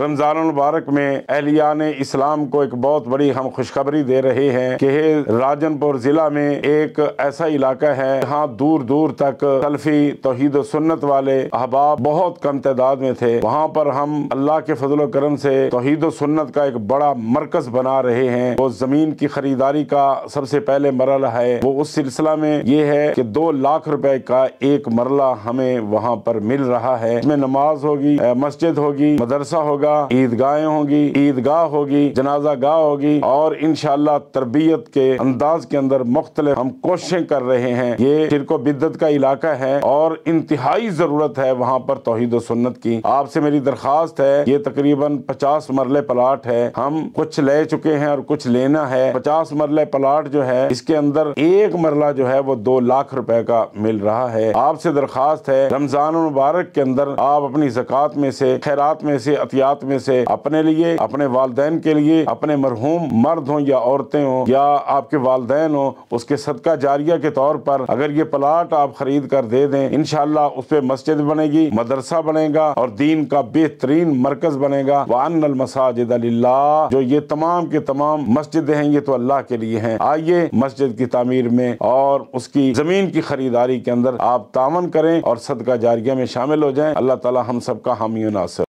रमज़ान मुबारक में अहलियान इस्लाम को एक बहुत बड़ी हम खुशखबरी दे रहे हैं कि राजनपुर ज़िला में एक ऐसा इलाका है जहाँ दूर दूर तक सल्फी तोहहीद सुन्नत वाले अहबाब बहुत कम तादाद में थे। वहाँ पर हम अल्लाह के फजल करम से तोहहीद सुन्नत का एक बड़ा मरकज बना रहे हैं। वो ज़मीन की खरीदारी का सबसे पहले मरला है। वो उस सिलसिला में ये है कि दो लाख रुपए का एक मरला हमें वहाँ पर मिल रहा है। इसमें नमाज़ होगी मस्जिद होगी, मदरसा होगा ईदगाहें होंगी, ईदगाह होगी, जनाजा गाह होगी और इनशाला तरबियत के अंदाज के अंदर मुख्तलिफ़ हम कोशिशें कर रहे हैं। ये शिरको बिद्दत का इलाका है और इंतहाई ज़रूरत है वहाँ पर तोहहीद सुन्नत की। आपसे मेरी दरखास्त है, ये तकरीबन पचास मरले प्लाट है। हम कुछ ले चुके हैं और कुछ लेना है। पचास मरले प्लाट जो है, इसके अंदर एक मरला जो है वो दो लाख रुपए का मिल रहा है। आपसे दरखास्त है रमज़ान मुबारक के अंदर आप अपनी जक़ात में से, खैरात में से अतियात में से अपने लिए, अपने वालदेन के लिए, अपने मरहूम मर्द हो या औरतें हो, या आपके वालदेन हो, उसके सदका जारिया के तौर पर अगर ये प्लाट आप खरीद कर दे दें इनशाला उस पर मस्जिद बनेगी, मदरसा बनेगा और दीन का बेहतरीन मरकज बनेगा। वान मसाजिद जो ये तमाम के तमाम मस्जिद हैं, ये तो अल्लाह के लिए हैं। आइए मस्जिद की तमीर में और उसकी ज़मीन की खरीदारी के अंदर आप तावन करें और सदका जारिया में शामिल हो जाए। अल्लाह ताला हम सबका हामी नासर।